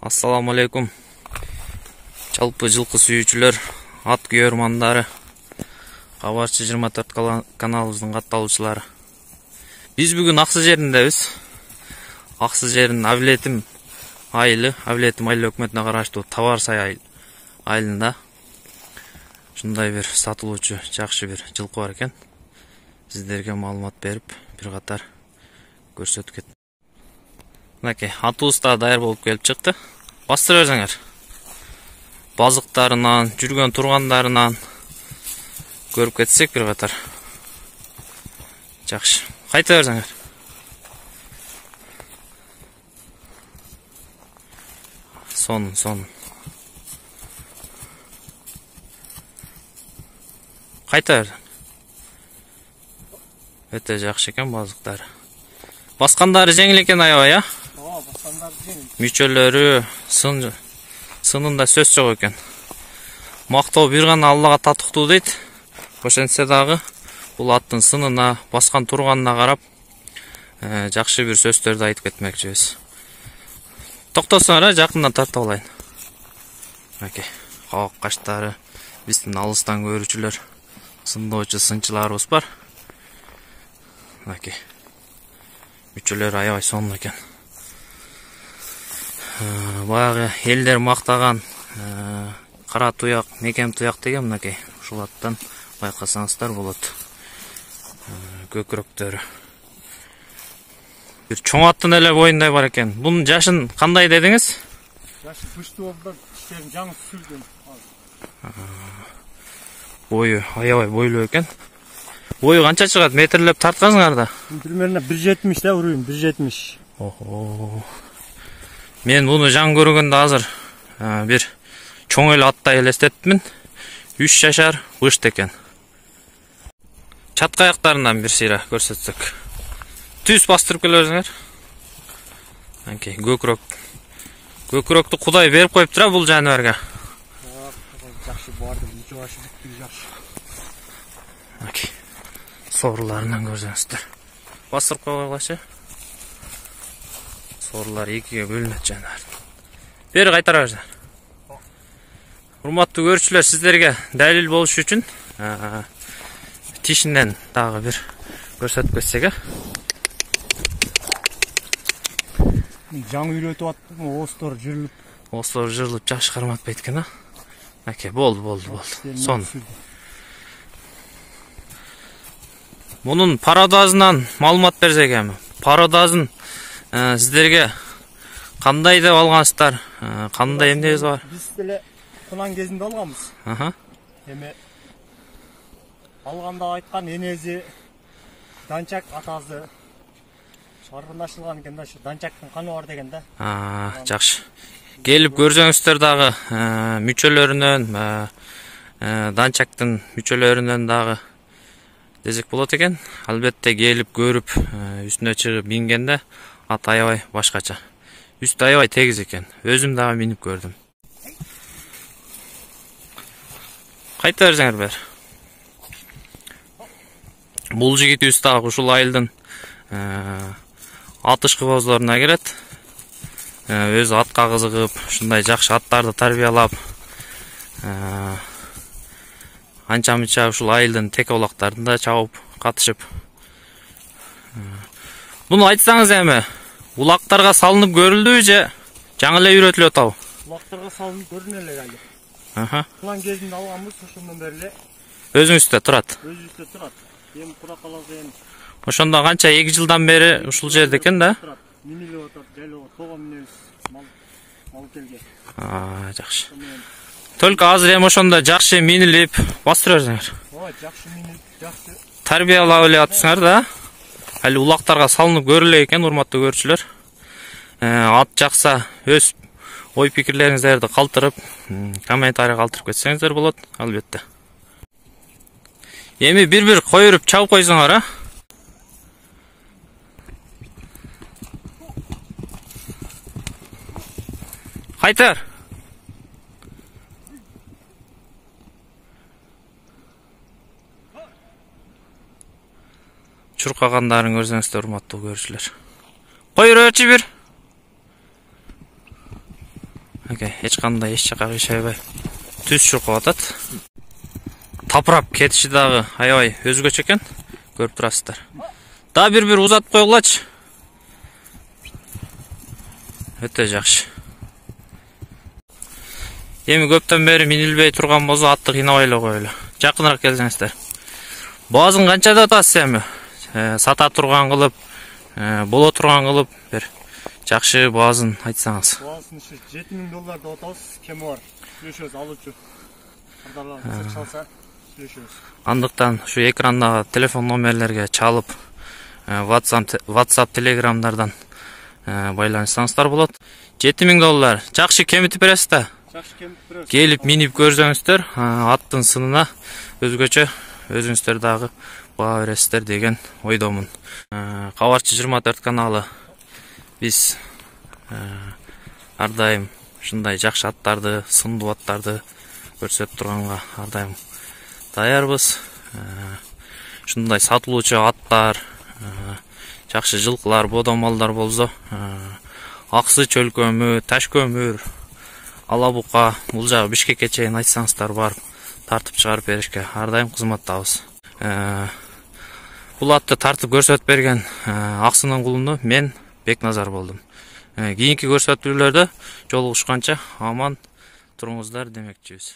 ассаламу алейкум. Жалпы жылкы сүйүүчүлөр ат күйөрмандары кабарчы жыйырма төрт каналыбыздын катталуучулары. Биз бүгүн аксы жериндебиз. Аксы жердин авлетим айылы авлетим айыл өкмөтүнө караштуу табар сай айылында ушундай бир сатылуучу жакшы бир жылкы бар экен. Сиздерге маалымат берип бир катар көрсөтүп кет атыбыз да даяр болуп келип чыкты бастыра берсеңер базыктарынан жүргөн тургандарынан көрүп кетсек бир катар жакшы кайта берсеңер сонун сонун кайта бер өтө жакшы экен базыктары баскандары жеңил экен аябай мүчөлөрү сын сынында сөз жок экен. Мактоо бир гана аллага татыктуу дейт. Ошентсе дагы бул аттын сынына баскан турганына карап жакшы бир сөздөрдү айтып кетмекчибиз. Токтосоңор э жакындан тартып алайын мынакей кабак каштары биздин алыстан көрүүчүлөр сындоочу сынчыларыбыз бар. Мынакей мүчөлөрү аябай сонун экен баягы элдер мактаган кара туяк мекем туяк деген мынакей ушул аттан байкасаңыздар болот көкүрөктөрү бир чоң аттын эле боюндай бар экен бунун жашын кандай дедиңиз жашы күчтүү болду тиштерин жаңы түзүлгөн бою аябай бойлуу экен бою канча чыгат метрлеп тарткансыңар да? Примерно бир жетимиш да уровень бир жетимиш охо. Мен буну жаңы көргөндө азыр бир чоң эле аттай элестеттимин үч жашар бышт экен. Чатка аяктарынан бир сыйра көрсөтсөк. Түз бастырып келе берсеңер анкей көкүрөк көкүрөктү кудай берип коюптур а бул жаныбарга. Жакшы баарды ичи башы бүткүлү жакшы. Анкей сооруларынан көрсөңүздөр. Бастырып койгулачы соорлар экиге бөлүнөт жаныбар бери кайтара берсеңер урматтуу көрүүчүлөр сиздерге далил болуш үчүн тишинен дагы бир көрсөтүп кетсек э жаңы үйрөтүп аттым ооздору жырылып. Ооздору жырылып жакшы карматпайт экен а? Аке болду болду болду сонун мунун пародазынан маалымат берсек эми пародазын сиздерге кандай деп алгансыздар кандай эмнебиз бар? биз деле кунан кезинде алганбыз эми алганда айткан энеси данчак атасы шарбын ачылган экен да ушу данчактын каны бар деген да. Жакшы келип көрсөңүздөр дагы мүчөлөрүнөн данчактын мүчөлөрүнөн дагы десек болот экен албетте келип көрүп үстүнө чыгып мингенде ат аябай башкача. Үстү аябай тегиз экен. Өзүм дагы минип көрдүм. Кайта берсеңер бери бул жигитибиз дагы ушул айылдын атышкы боозлоруна кирет. Өзү атка кызыгып ушундай жакшы аттарды тарбиялап анча мынча ушул айылдын теке булактарында чабып катышып. Муну айтсаңыз эми улактарга салынып көрүлдүбү же жаңы эле үйрөтүлүп атабы улактарга салынып көрүнө элек али кулан кезинде алганбыз ошондон бери эле өзүңүздө турат өзүбүздө турат эми кура эми ошондо канча эки жылдан бери ушул жерде экен да атат минебиз мал мал келге жакшы только азыр эми ошондо жакшы минилип бастыра берсеңер ооба жакшы минилип жакшы тарбиялап эле атсыңар да али улактарга салынып көрүлө экен урматтуу көрүүчүлөр ат жакса өз ой пикирлериңиздерди калтырып комментарий калтырып кетсеңиздер болот албетте эми бир бир койруп чабып койсоңор а? Кайтар чуркагандарын көрсөңүздөр урматтуу көрүүчүлөр кой берчи бир Оке, эч кандай эч жака кыйшайбай түз чуркап атат. Тапырап кетиши дагы аябай өзгөчө экен. Көрүп турасыздар. Да бир-бир узатып койгулачы. Өтө жакшы. Эми көптөн бери минилбей турган болсо атты кыйнабай эле коелу. Жакыныраак келсеңиздер. Баазын канча деп атасыз эми? Э, Сата турган кылып, э, боло турган кылып бир жакшы баазын айтсаңыз. Баасын ушу 7000 доллар деп атабыз. Кеми бар? Алуучу. Кырдаарлар чалса сүйлөшөбүз. Андыктан ушу экрандагы телефон номерлерге чалып, э, WhatsApp, WhatsApp, Telegramдардан э, байланышсаңыздар болот. 7000 доллар. Жакшы кемитип бересиз да. Жакшы кемип беребиз. Келип минип көрсөңүздөр, а, аттын сынына өзгөчө өзүңүздөр дагы баа бересиздер деген ойдомун. Э, Кабарчы 24 каналы биз э, ар дайым ушундай жакшы аттарды, сындуу аттарды көрсөтүп турганга ар дайым даярбыз. Ушундай сатылуучу аттар, жакшы жылкылар, бодомалдар болсо, аксы чөлкөмү, таш көмүр, алабука, бул жагы Бишкекке чейин айтсаңыздар барып тартып чыгарып беришке ар дайым кызматтабыз. Бул атты тартып көрсөтүп берген э, Аксынын кулуну мен Бекназар болдум. Э, Кийинки көрсөтүүлөрдө жолугушканча аман туруңуздар демекчибиз.